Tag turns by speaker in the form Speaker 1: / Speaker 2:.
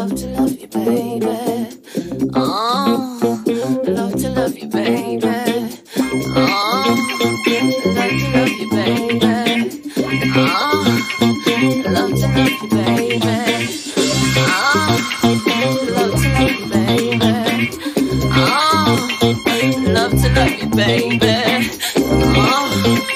Speaker 1: love to love you, baby. Oh, love to love you, baby. Oh, love to love you, baby. Oh, love to love you, baby. Oh, love to love you, baby. Oh, love to love you, baby. Oh.